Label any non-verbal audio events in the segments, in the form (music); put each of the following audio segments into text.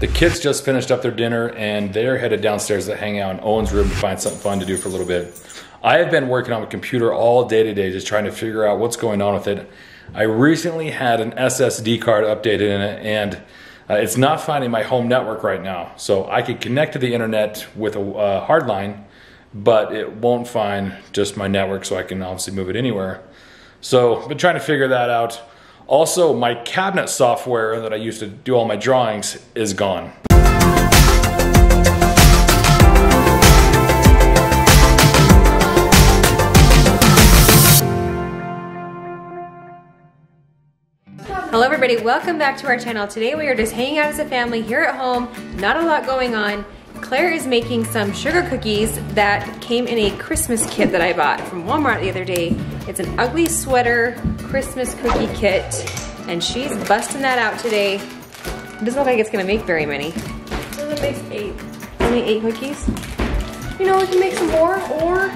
The kids just finished up their dinner and they're headed downstairs to hang out in Owen's room to find something fun to do for a little bit. I have been working on a computer all day today just trying to figure out what's going on with it. I recently had an SSD card updated in it and uh, it's not finding my home network right now. So I could connect to the internet with a uh, hard line, but it won't find just my network so I can obviously move it anywhere. So I've been trying to figure that out. Also, my cabinet software that I used to do all my drawings is gone. Hello everybody, welcome back to our channel. Today we are just hanging out as a family here at home, not a lot going on. Claire is making some sugar cookies that came in a Christmas kit that I bought from Walmart the other day. It's an ugly sweater Christmas cookie kit and she's busting that out today. It doesn't look like it's gonna make very many. It makes eight. Only eight cookies? You know, we can make some more, or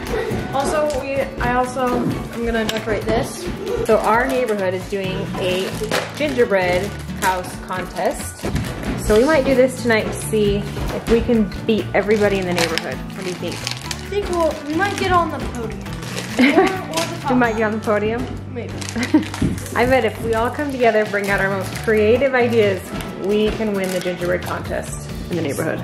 also we. I also I'm gonna decorate this. So our neighborhood is doing a gingerbread house contest. So we might do this tonight to see if we can beat everybody in the neighborhood. What do you think? I think we'll we might get on the podium. (laughs) Or, or the. We might get on the podium. Maybe. (laughs) I bet if we all come together, bring out our most creative ideas, we can win the gingerbread contest in the neighborhood.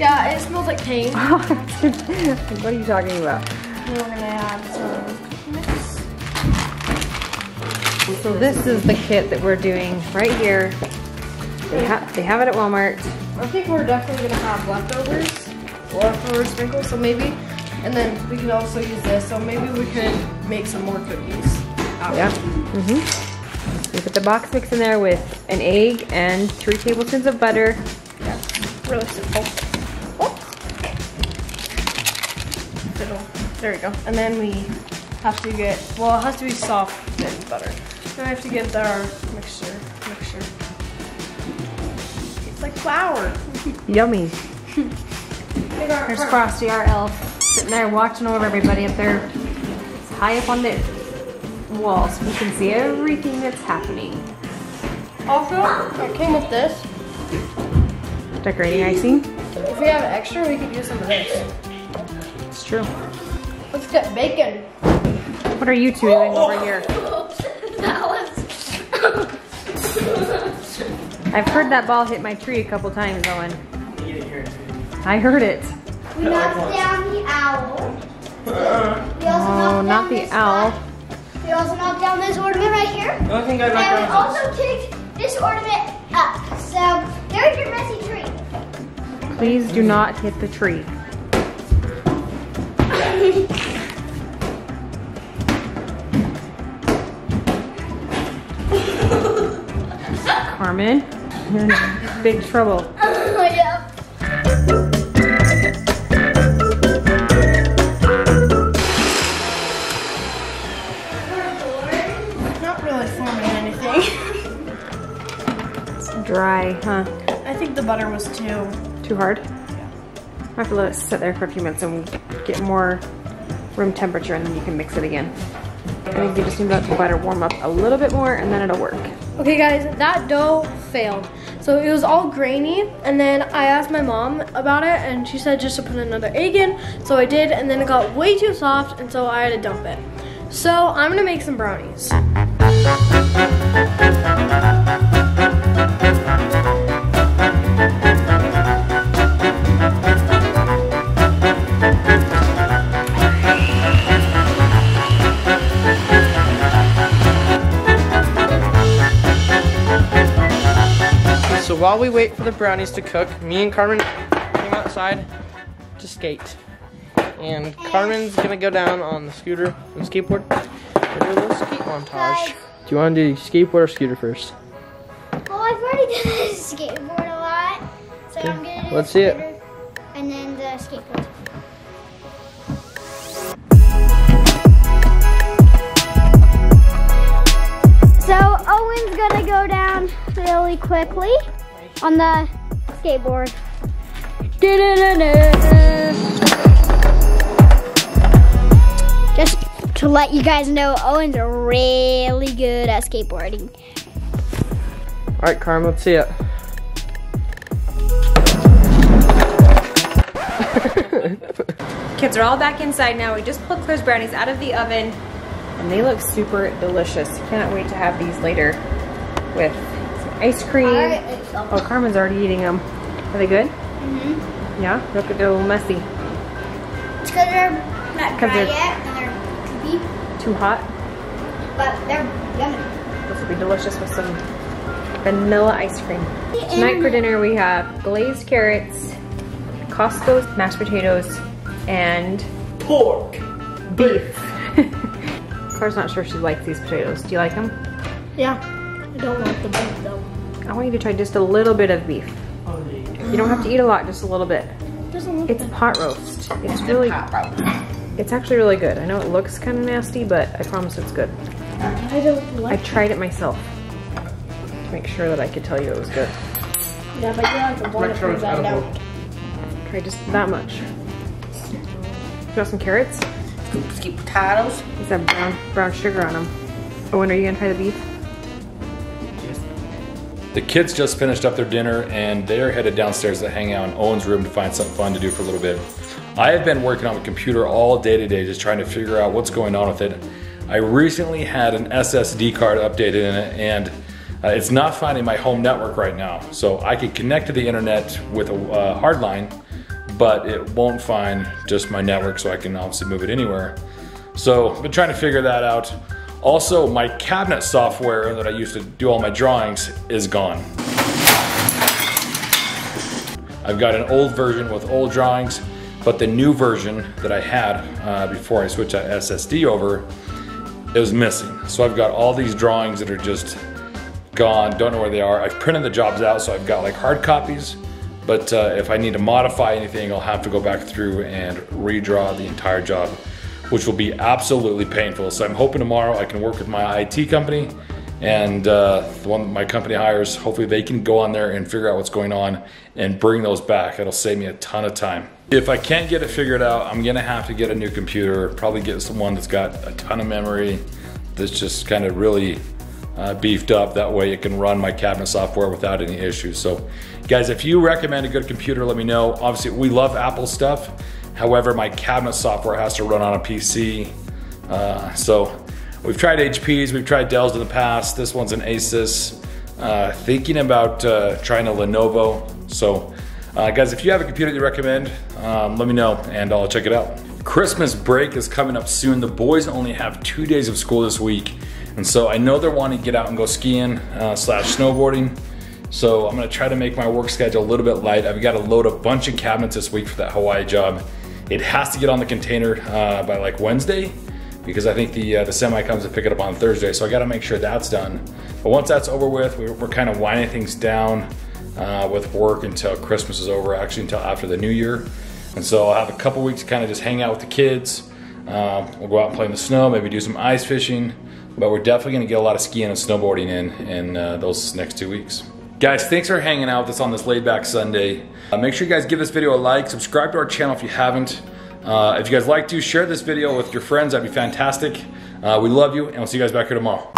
Yeah, it smells like pain. (laughs) what are you talking about? We're gonna add some mix. So this is the kit that we're doing right here. They, ha they have it at Walmart. I think we're definitely gonna have leftovers, leftover sprinkles. So maybe, and then we can also use this. So maybe we could make some more cookies. Yeah. Mm-hmm. We put the box mix in there with an egg and three tablespoons of butter. Yeah, really simple. Oh. Fiddle. There we go. And then we have to get, well, it has to be soft thin butter. Then we have to get our flour. Yummy. There's Frosty, our elf, sitting there watching over everybody up there. It's high up on the wall so we can see everything that's happening. Also, it came with this. Decorating icing. If we have extra, we could use some of this. It's true. Let's get bacon. What are you two doing over here? (laughs) that was. (laughs) I've heard that ball hit my tree a couple times, Owen. I heard it. We knocked down the owl. We also Oh, knocked not down the this owl. one. We also knocked down this ornament right here. The only thing I And we knocked down also kicked this ornament up. So there's your messy tree. Please do not hit the tree. (laughs) Carmen, you're in big trouble. Oh, yeah. Not really forming anything. It's dry, huh? I think the butter was too. Too hard? I have to let it sit there for a few minutes and get more room temperature and then you can mix it again. I think you just need to let the butter warm up a little bit more and then it'll work. Okay guys, that dough failed. So it was all grainy and then I asked my mom about it and she said just to put another egg in. So I did and then it got way too soft and so I had to dump it. So I'm gonna make some brownies. While we wait for the brownies to cook, me and Carmen came outside to skate. And Carmen's gonna go down on the scooter and skateboard and do a little skate montage. Do you wanna do skateboard or scooter first? Well, I've already (laughs) done the skateboard a lot. So I'm gonna do let's the see it. scooter And then the skateboard. So Owen's gonna go down really quickly on the skateboard. Just to let you guys know, Owen's really good at skateboarding. Alright, Carmen, let's see it. (laughs) Kids are all back inside now. We just pulled Claire's brownies out of the oven and they look super delicious. Cannot wait to have these later with some ice cream. Oh, Carmen's already eating them. Are they good? Mm-hmm. Yeah? Look, they're a little messy. It's because they're not 'Cause dry they're- yet and they're crispy, Too hot? but they're yummy. This will be delicious with some vanilla ice cream. Tonight for dinner we have glazed carrots, Costco's mashed potatoes, and Pork. beef. (laughs) Claire's not sure she likes these potatoes. Do you like them? Yeah. I don't want the beef though. I want you to try just a little bit of beef. You don't have to eat a lot, just a little bit. It's pot roast. It's really, it's actually really good. I know it looks kind of nasty, but I promise it's good. I don't like I tried it myself to make sure that I could tell you it was good. Yeah, but you have to want Make to sure put it's that out. Try just that much. You got some carrots? Sweet potatoes. These have brown brown sugar on them. Oh, when are you gonna try the beef? The kids just finished up their dinner and they're headed downstairs to hang out in Owen's room to find something fun to do for a little bit. I have been working on the computer all day today just trying to figure out what's going on with it. I recently had an SSD card updated in it and uh, it's not finding my home network right now. So I can connect to the internet with a uh, hard line, but it won't find just my network so I can obviously move it anywhere. So I've been trying to figure that out. Also, my cabinet software that I used to do all my drawings is gone. I've got an old version with old drawings, but the new version that I had uh, before I switched that SSD over, is missing. So I've got all these drawings that are just gone, don't know where they are. I've printed the jobs out, so I've got like hard copies, but uh, if I need to modify anything, I'll have to go back through and redraw the entire job, which will be absolutely painful. So I'm hoping tomorrow I can work with my IT company and uh, the one my company hires, hopefully they can go on there and figure out what's going on and bring those back. It'll save me a ton of time. If I can't get it figured out, I'm gonna have to get a new computer, probably get someone that's got a ton of memory, that's just kind of really uh, beefed up. That way it can run my cabinet software without any issues. So guys, if you recommend a good computer, let me know. Obviously we love Apple stuff. However, my cabinet software has to run on a PC. Uh, so we've tried HPs, we've tried Dells in the past. This one's an Asus. Uh, thinking about uh, trying a Lenovo. So uh, guys, if you have a computer you recommend, um, let me know and I'll check it out. Christmas break is coming up soon. The boys only have two days of school this week. And so I know they're wanting to get out and go skiing uh, slash snowboarding. So I'm gonna try to make my work schedule a little bit light. I've got to load a bunch of cabinets this week for that Hawaii job. It has to get on the container uh, by like Wednesday because I think the uh, the semi comes to pick it up on Thursday. So I got to make sure that's done. But once that's over with, we're, we're kind of winding things down uh, with work until Christmas is over. Actually, until after the New Year. And so I'll have a couple weeks to kind of just hang out with the kids. Um, we'll go out and play in the snow, maybe do some ice fishing. But we're definitely to get a lot of skiing and snowboarding in in uh, those next two weeks. Guys, thanks for hanging out with us on this laid back Sunday. Uh, make sure you guys give this video a like, subscribe to our channel if you haven't. Uh, if you guys like to, share this video with your friends, that'd be fantastic. Uh, we love you, and we'll see you guys back here tomorrow.